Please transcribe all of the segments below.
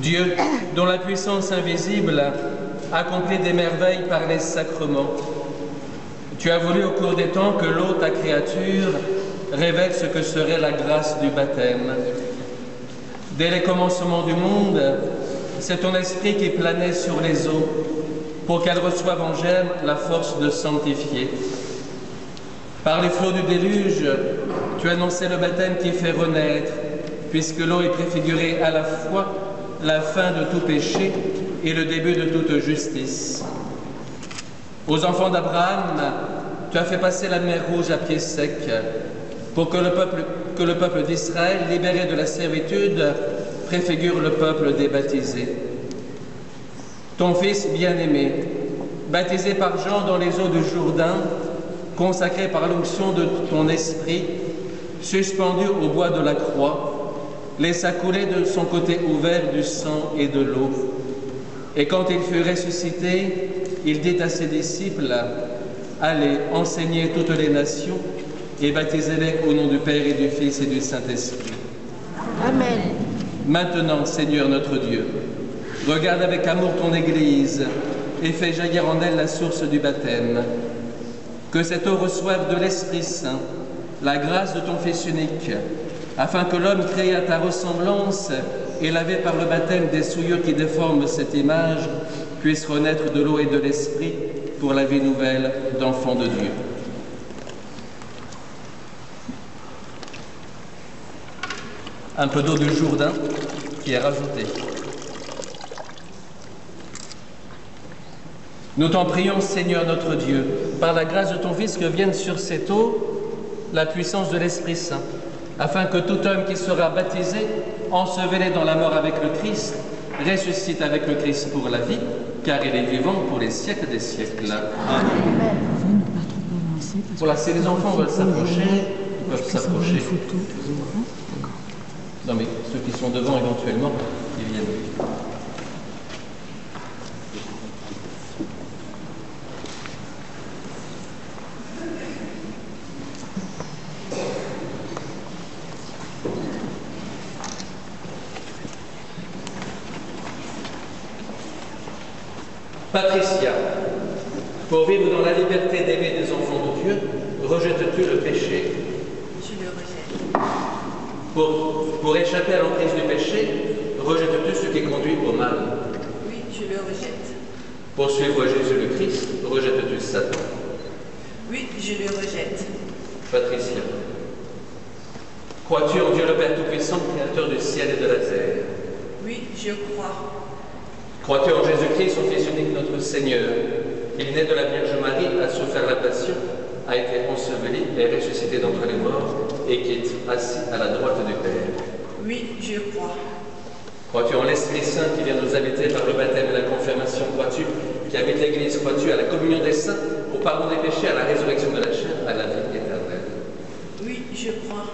Dieu, dont la puissance invisible accomplit des merveilles par les sacrements, tu as voulu au cours des temps que l'eau, ta créature, révèle ce que serait la grâce du baptême. Dès les commencements du monde, c'est ton esprit qui planait sur les eaux pour qu'elles reçoivent en germe la force de sanctifier. Par les flots du déluge, tu annonçais le baptême qui fait renaître, puisque l'eau est préfigurée à la fois la fin de tout péché et le début de toute justice. Aux enfants d'Abraham, tu as fait passer la mer rouge à pied sec pour que le peuple, que le peuple d'Israël, libéré de la servitude, préfigure le peuple des baptisés. Ton Fils bien-aimé, baptisé par Jean dans les eaux du Jourdain, consacré par l'onction de ton esprit, suspendu au bois de la croix, laissa couler de son côté ouvert du sang et de l'eau. Et quand il fut ressuscité, il dit à ses disciples, Allez, enseignez toutes les nations et baptisez-les au nom du Père et du Fils et du Saint-Esprit. Amen. Maintenant, Seigneur notre Dieu, regarde avec amour ton Église et fais jaillir en elle la source du baptême. Que cette eau reçoive de l'Esprit Saint la grâce de ton Fils unique, afin que l'homme créé à ta ressemblance et lavé par le baptême des souillures qui déforment cette image puisse renaître de l'eau et de l'Esprit pour la vie nouvelle d'enfants de Dieu. Un peu d'eau du Jourdain qui est rajoutée. Nous t'en prions, Seigneur notre Dieu, par la grâce de ton Fils, que vienne sur cette eau la puissance de l'Esprit Saint, afin que tout homme qui sera baptisé, enseveli dans la mort avec le Christ, ressuscite avec le Christ pour la vie, car il est vivant pour les siècles des siècles. Voilà, si les enfants veulent s'approcher, ils peuvent s'approcher. Non, mais ceux qui sont devant éventuellement, ils viennent. Patricia, pour vivre dans la liberté d'aimer des enfants de Dieu, rejettes-tu le péché? Je le rejette. pour, pour échapper à l'emprise du péché, rejettes-tu ce qui conduit au mal? Oui, je le rejette. Pour suivre Jésus le Christ, rejettes-tu Satan? Oui, je le rejette. Patricia, crois-tu en Dieu le Père Tout-Puissant, Créateur du ciel et de la terre? Oui, je crois. Crois-tu en Jésus-Christ, son Fils unique, notre Seigneur Il né de la Vierge Marie, a souffert la passion, a été enseveli et ressuscité d'entre les morts, et qui est assis à la droite du Père. Oui, je crois. Crois-tu en l'Esprit Saint qui vient nous habiter par le baptême et la confirmation? Crois-tu qui habite l'Église? Crois-tu à la communion des saints, au pardon des péchés, à la résurrection de la chair, à la vie éternelle? Oui, je crois.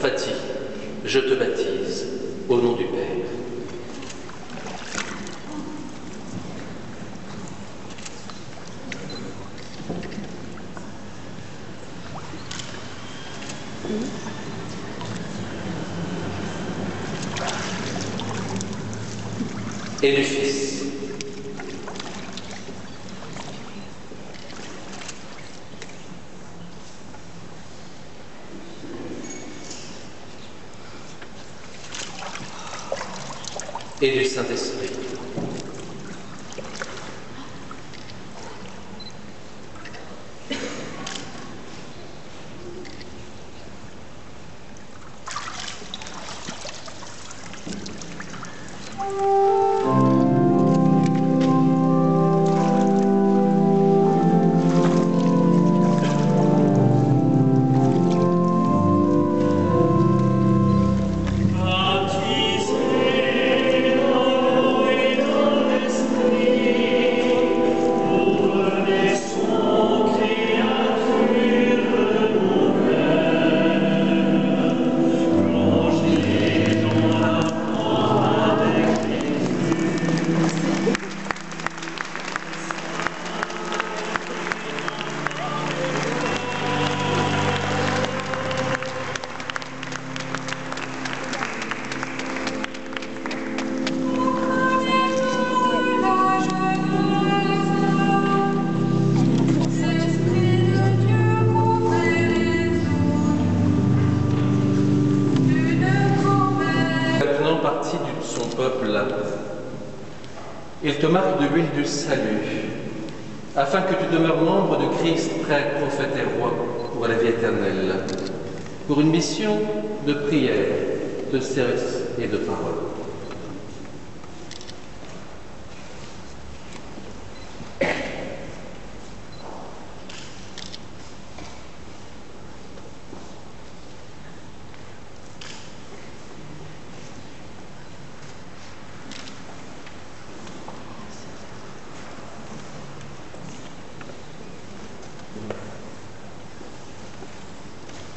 Fatih, je te baptise au nom du Père. Et du Fils. et du Saint-Esprit. Il te marque de l'huile du salut, afin que tu demeures membre de Christ, prêtre, prophète et roi pour la vie éternelle, pour une mission de prière, de service et de parole.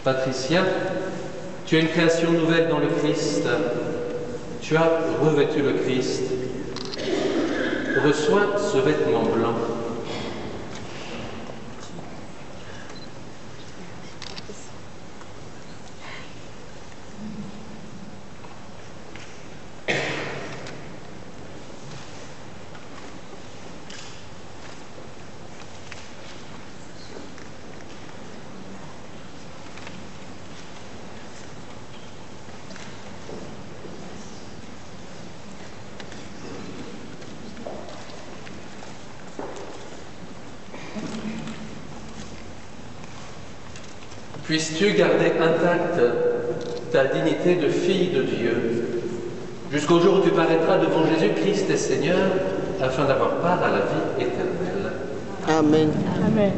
Patricia, tu es une création nouvelle dans le Christ. Tu as revêtu le Christ. Reçois ce vêtement blanc. Puisses-tu garder intacte ta dignité de fille de Dieu jusqu'au jour où tu paraîtras devant Jésus-Christ et Seigneur afin d'avoir part à la vie éternelle. Amen. Amen.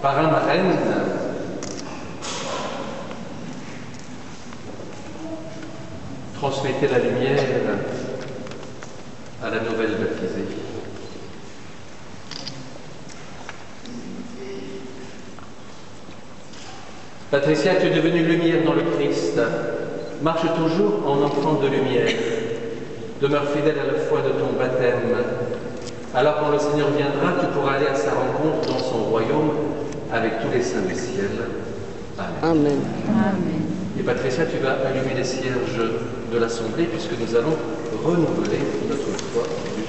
Parrain marraine, transmettez la lumière à la nouvelle baptisée. Patricia, tu es devenue lumière dans le Christ. Marche toujours en enfant de lumière. Demeure fidèle à la foi de ton baptême. Alors quand le Seigneur viendra, tu pourras aller à sa rencontre dans son royaume avec tous les saints du ciel. Amen. Amen. Et Patricia, tu vas allumer les cierges de l'Assemblée puisque nous allons renouveler notre foi du